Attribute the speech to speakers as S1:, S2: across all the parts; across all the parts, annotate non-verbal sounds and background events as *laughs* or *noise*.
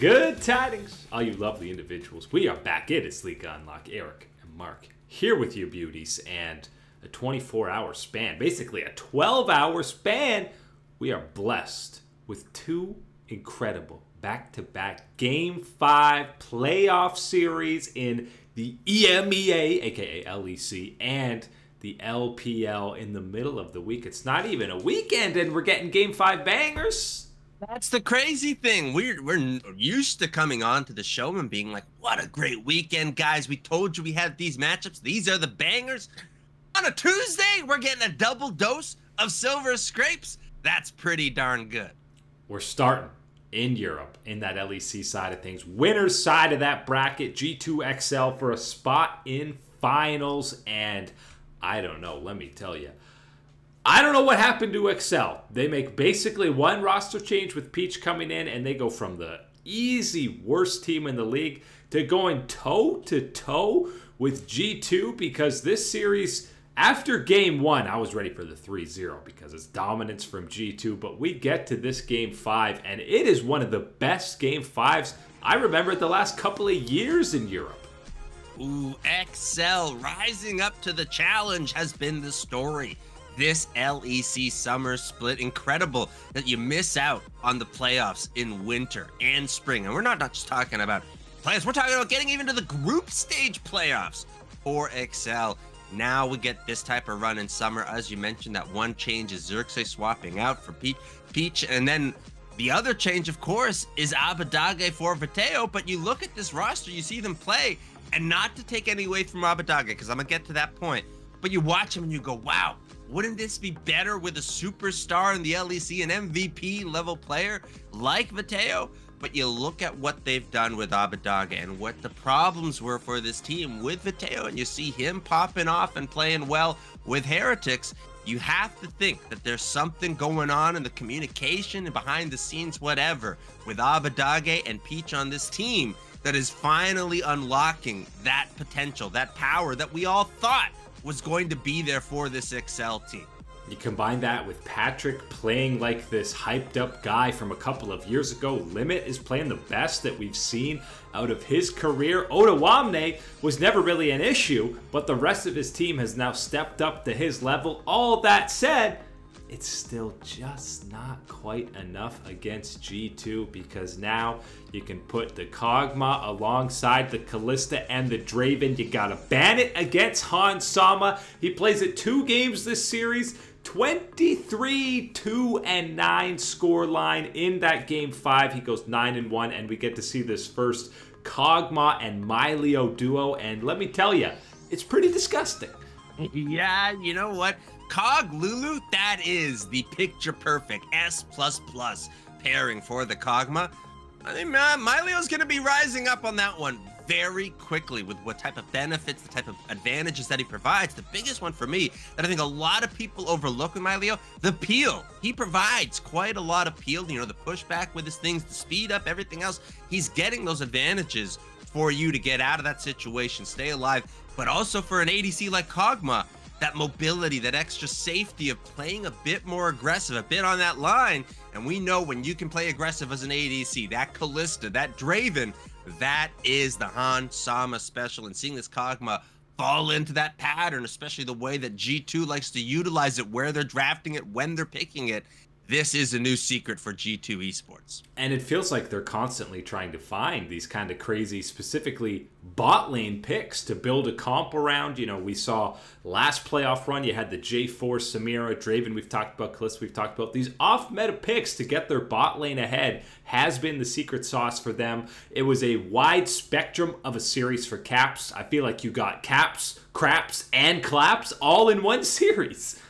S1: Good tidings, all you lovely individuals. We are back. It is League on Lock. Eric and Mark here with you, beauties, and a 24 hour span, basically a 12 hour span. We are blessed with two incredible back to back Game 5 playoff series in the EMEA, aka LEC, and the LPL in the middle of the week. It's not even a weekend, and we're getting Game 5 bangers.
S2: That's the crazy thing. We're we're used to coming on to the show and being like, "What a great weekend, guys! We told you we had these matchups. These are the bangers." On a Tuesday, we're getting a double dose of silver scrapes. That's pretty darn good.
S1: We're starting in Europe in that LEC side of things. Winner's side of that bracket, G2XL for a spot in finals. And I don't know, let me tell you. I don't know what happened to Excel. They make basically one roster change with Peach coming in, and they go from the easy worst team in the league to going toe to toe with G2 because this series, after game one, I was ready for the 3 0 because it's dominance from G2. But we get to this game five, and it is one of the best game fives I remember the last couple of years in Europe.
S2: Ooh, Excel rising up to the challenge has been the story this LEC summer split. Incredible that you miss out on the playoffs in winter and spring. And we're not, not just talking about playoffs, we're talking about getting even to the group stage playoffs for Excel. Now we get this type of run in summer. As you mentioned, that one change is Xerxes swapping out for Peach. Peach, and then the other change, of course, is Abbedagge for Vetheo. But you look at this roster, you see them play, and not to take any away from Abbedagge, because I'm gonna get to that point. But you watch him and you go, wow, wouldn't this be better with a superstar in the LEC, an MVP level player like Vetheo? But you look at what they've done with Abbedagge and what the problems were for this team with Vetheo, and you see him popping off and playing well with Heretics. You have to think that there's something going on in the communication and behind the scenes, whatever, with Abbedagge and Peach on this team that is finally unlocking that potential, that power that we all thought was going to be there for this XL team.
S1: You combine that with Patrik playing like this hyped up guy from a couple of years ago. Limit is playing the best that we've seen out of his career. Odoamne was never really an issue, but the rest of his team has now stepped up to his level. All that said, it's still just not quite enough against G2 because now you can put the Kog'Maw alongside the Kalista and the Draven. You gotta ban it against Hans Sama. He plays it two games this series. 23 2 and 9 score line in that game 5 he goes 9 and 1 and we get to see this first Kog'Maw and Milio duo and let me tell you it's pretty disgusting *laughs*
S2: yeah you know what Kog Lulu, that is the picture perfect S plus plus pairing for the Kog'Maw. I think uh, Milio's going to be rising up on that one very quickly with what type of benefits, the type of advantages that he provides. The biggest one for me that I think a lot of people overlook with Milio, the peel. He provides quite a lot of peel, you know, the pushback with his things, the speed up, everything else. He's getting those advantages for you to get out of that situation, stay alive, but also for an ADC like Kog'Maw that mobility, that extra safety of playing a bit more aggressive, a bit on that line. And we know when you can play aggressive as an ADC, that Kalista, that Draven, that is the Han Sama special. And seeing this Kog'Maw fall into that pattern, especially the way that G2 likes to utilize it, where they're drafting it, when they're picking it, this is a new secret for G2 esports.
S1: And it feels like they're constantly trying to find these kind of crazy, specifically bot lane picks to build a comp around. You know, we saw last playoff run, you had the J4, Samira, Draven, we've talked about, Kalista, we've talked about. These off meta picks to get their bot lane ahead has been the secret sauce for them. It was a wide spectrum of a series for Caps. I feel like you got Caps, Craps, and Claps all in one *laughs* series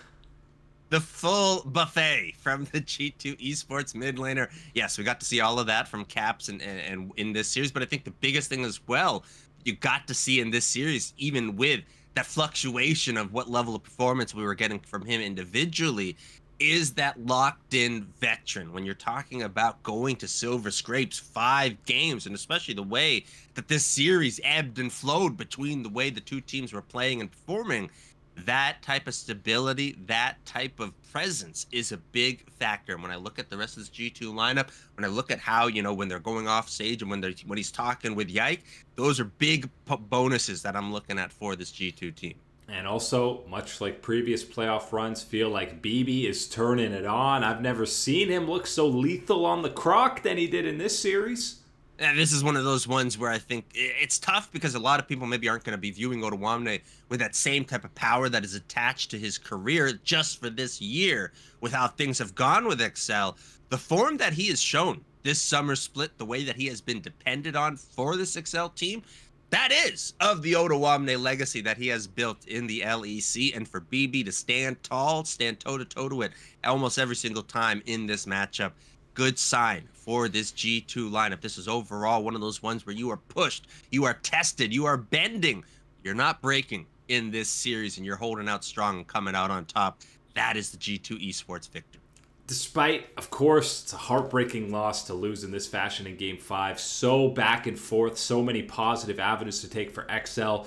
S2: the full buffet from the G2 esports mid laner. Yes, we got to see all of that from Caps and, and, and, in this series, but I think the biggest thing as well, you got to see in this series, even with that fluctuation of what level of performance we were getting from him individually, is that locked in veteran when you're talking about going to silver scrapes five games and especially the way that this series ebbed and flowed between the way the two teams were playing and performing that type of stability, that type of presence is a big factor. And when I look at the rest of this G2 lineup, when I look at how, you know, when they're going off stage and when they're when he's talking with Yike, those are big bonuses that I'm looking at for this G2 team.
S1: And also, much like previous playoff runs, feel like BB is turning it on. I've never seen him look so lethal on the croc than he did in this series.
S2: And this is one of those ones where I think it's tough because a lot of people maybe aren't going to be viewing Odoamne with that same type of power that is attached to his career just for this year with how things have gone with Excel. The form that he has shown this summer split, the way that he has been depended on for this Excel team, that is of the Odoamne legacy that he has built in the LEC. And for BB to stand tall, stand toe to toe to it almost every single time in this matchup, good sign for this G2 lineup. This is overall one of those ones where you are pushed, you are tested, you are bending, you're not breaking in this series, and you're holding out strong and coming out on top. That is the G2 esports victory.
S1: Despite, of course, it's a heartbreaking loss to lose in this fashion in Game 5. So back and forth, so many positive avenues to take for XL.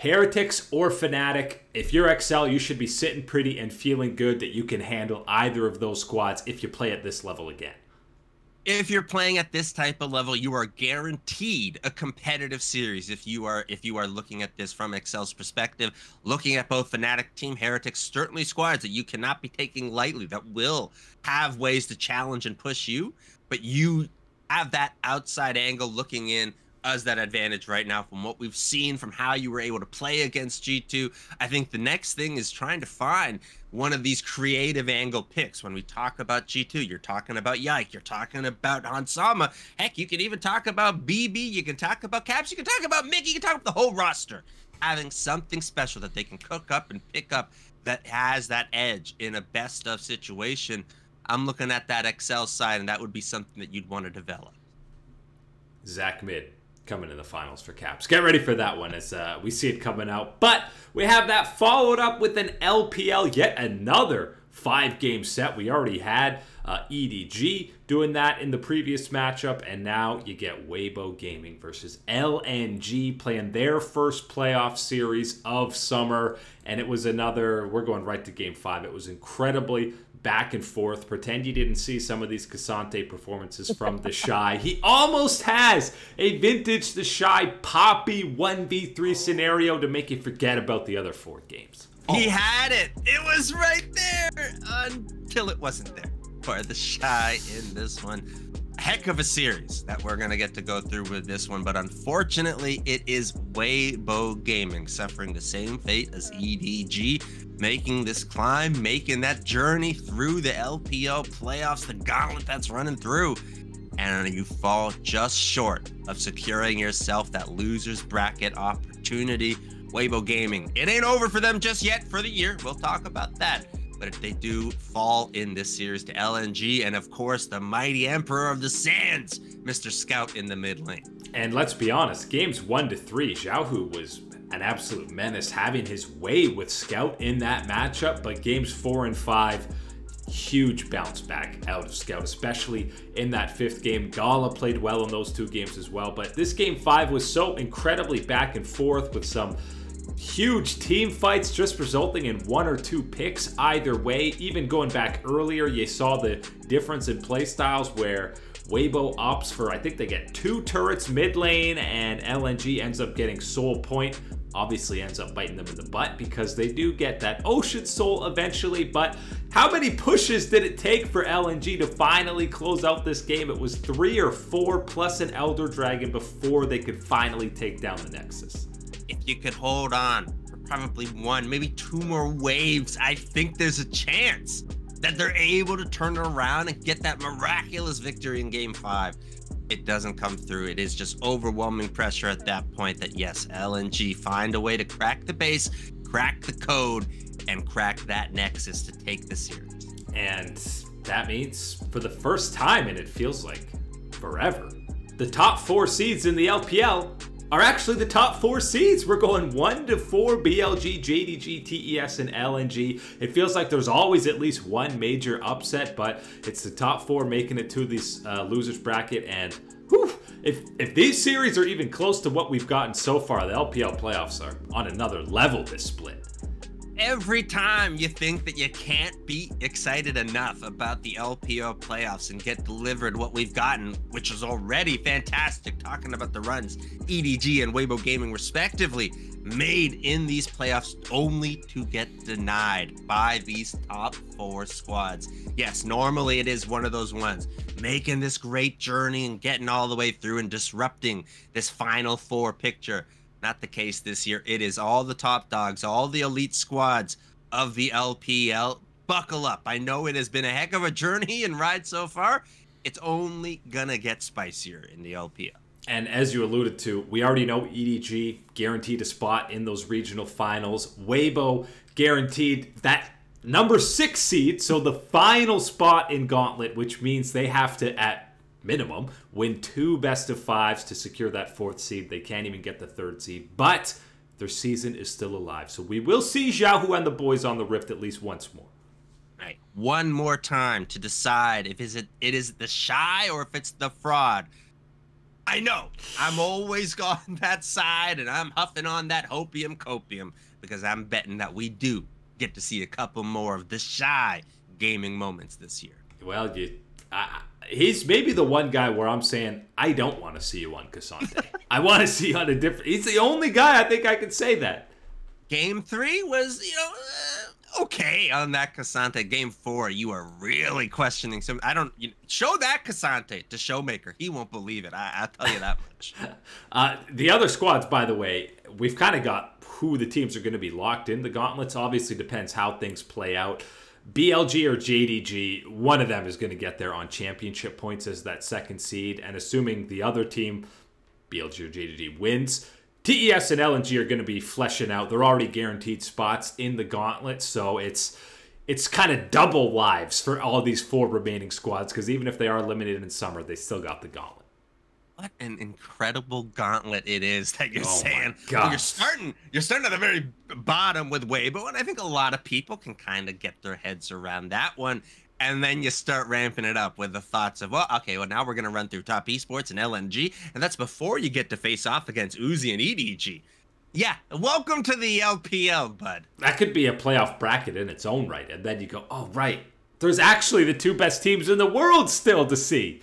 S1: Heretics or Fnatic, if you're XL, you should be sitting pretty and feeling good that you can handle either of those squads if you play at this level again.
S2: If you're playing at this type of level, you are guaranteed a competitive series. If you are if you are looking at this from Excel's perspective, looking at both Fnatic Team Heretics, certainly squads that you cannot be taking lightly, that will have ways to challenge and push you, but you have that outside angle looking in us that advantage right now from what we've seen from how you were able to play against G2. I think the next thing is trying to find one of these creative angle picks. When we talk about G2, you're talking about Yike, you're talking about Hans Sama. Heck, you can even talk about BB, you can talk about Caps, you can talk about Mikyx, you can talk about the whole roster. Having something special that they can cook up and pick up that has that edge in a best of situation. I'm looking at that Excel side, and that would be something that you'd want to develop.
S1: Zac Mid, coming in the finals for Caps. Get ready for that one as uh, we see it coming out. But we have that followed up with an LPL, yet another five game set. We already had uh, EDG doing that in the previous matchup, and now you get Weibo Gaming versus LNG playing their first playoff series of summer. And it was another, we're going right to game five. It was incredibly back and forth. Pretend you didn't see some of these K'Sante performances from TheShy. He almost has a vintage TheShy Poppy 1v3 scenario to make you forget about the other four games.
S2: He had it. It was right there until it wasn't there for TheShy in this one heck of a series that we're going to get to go through with this one, but unfortunately, it is Weibo Gaming suffering the same fate as EDG, making this climb, making that journey through the LPL playoffs, the gauntlet that's running through. And you fall just short of securing yourself that loser's bracket opportunity. Weibo Gaming, it ain't over for them just yet for the year. We'll talk about that. But they do fall in this series to LNG, and of course, the mighty Emperor of the Sands, Mr. Scout in the mid lane.
S1: And let's be honest, games one to three, Xiaohu was an absolute menace, having his way with Scout in that matchup. But games four and five, huge bounce back out of Scout, especially in that fifth game. Gala played well in those two games as well. But this game five was so incredibly back and forth with some huge team fights just resulting in one or two picks either way. Even going back earlier, you saw the difference in playstyles where Weibo opts for, I think they get two turrets mid lane, and LNG ends up getting Soul Point. Obviously, ends up biting them in the butt because they do get that Ocean Soul eventually. But how many pushes did it take for LNG to finally close out this game? It was three or four plus an Elder Dragon before they could finally take down the Nexus
S2: if you could hold on for probably one, maybe two more waves, I think there's a chance that they're able to turn around and get that miraculous victory in game five. It doesn't come through. It is just overwhelming pressure at that point that yes, LNG find a way to crack the base, crack the code, and crack that nexus to take the series.
S1: And that means for the first time, and it feels like forever, the top four seeds in the LPL are actually the top four seeds. We're going one to four BLG, JDG, TES, and LNG. It feels like there's always at least one major upset, but it's the top four making it to this uh, losers bracket. And whew, if if these series are even close to what we've gotten so far, the LPL playoffs are on another level this split.
S2: Every time you think that you can't be excited enough about the LPL playoffs and get delivered what we've gotten, which is already fantastic, talking about the runs EDG and Weibo Gaming respectively, made in these playoffs only to get denied by these top four squads. Yes, normally it is one of those ones making this great journey and getting all the way through and disrupting this final four picture. Not the case this year. It is all the top dogs, all the elite squads of the LPL. Buckle up. I know it has been a heck of a journey and ride so far. It's only gonna get spicier in the LPL.
S1: And as you alluded to, we already know EDG guaranteed a spot in those regional finals. Weibo guaranteed that number six seed, so the final spot in Gauntlet, which means they have to, at minimum, win two best of fives to secure that fourth seed. They can't even get the third seed, but their season is still alive. So we will see Xiaohu and the boys on the Rift at least once more.
S2: Right. One more time to decide if is it it is the shy or if it's the fraud. I know. I'm always *laughs* on that side and I'm huffing on that hopium copium because I'm betting that we do get to see a couple more of the shy gaming moments this year.
S1: Well, you, uh, he's maybe the one guy where I'm saying I don't want to see you on K'Sante. *laughs* I want to see you on a different. He's the only guy I think I could say that.
S2: Game three was, you know. Uh, okay on that K'Sante. Game four, you are really questioning some. I don't you show that K'Sante to Showmaker. He won't believe it. I, will tell you that much. *laughs*
S1: uh, the other squads, by the way, we've kind of got who the teams are going to be locked in. The gauntlets obviously depends how things play out. BLG or JDG, one of them is going to get there on championship points as that second seed, and assuming the other team, BLG or JDG, wins TES and LNG are going to be fleshing out. They're already guaranteed spots in the gauntlet, so it's it's kind of double lives for all these four remaining squads because even if they are eliminated in summer, they still got the gauntlet.
S2: What an incredible gauntlet it is that you're oh saying. You're starting you're starting at the very bottom with Weibo, and I think a lot of people can kind of get their heads around that one and then you start ramping it up with the thoughts of, well, okay, well now we're gonna run through top esports and LNG, and that's before you get to face off against Uzi and EDG. Yeah, welcome to the LPL, bud.
S1: That could be a playoff bracket in its own right, and then you go, oh right, there's actually the two best teams in the world still to see.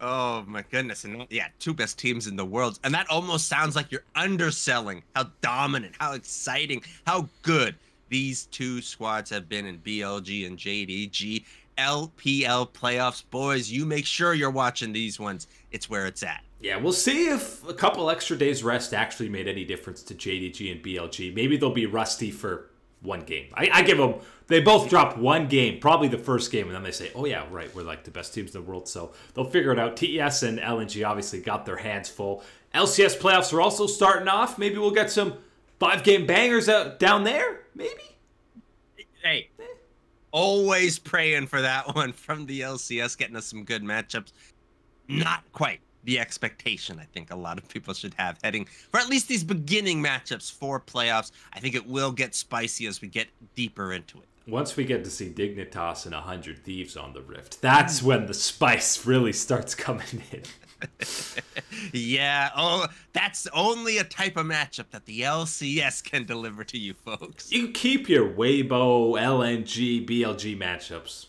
S2: Oh my goodness, and yeah, two best teams in the world, and that almost sounds like you're underselling how dominant, how exciting, how good these two squads have been in BLG and JDG. LPL playoffs. Boys, you make sure you're watching these ones. It's where it's at.
S1: Yeah, we'll see if a couple extra days rest actually made any difference to JDG and BLG. Maybe they'll be rusty for one game. I, I give them, they both drop one game, probably the first game, and then they say, oh, yeah, right, we're like the best teams in the world. So they'll figure it out. TES and LNG obviously got their hands full. LCS playoffs are also starting off. Maybe we'll get some five game bangers out down there. Maybe.
S2: Hey, Always praying for that *laughs* one from the LCS, getting us some good matchups. Not quite the expectation I think a lot of people should have heading for at least these beginning matchups for playoffs. I think it will get spicy as we get deeper into it.
S1: Once we get to see Dignitas and 100 Thieves on the Rift, that's when the spice really starts coming in. *laughs*
S2: yeah. Oh, that's only a type of matchup that the LCS can deliver to you folks.
S1: You keep your Weibo, LNG, BLG matchups.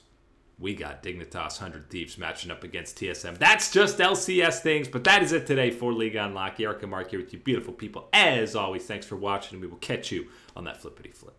S1: We got Dignitas 100 Thieves matching up against TSM. That's just LCS things, but that is it today for League on Lock. Eric and Mark here with you beautiful people. As always, thanks for watching, and we will catch you on that flippity flip.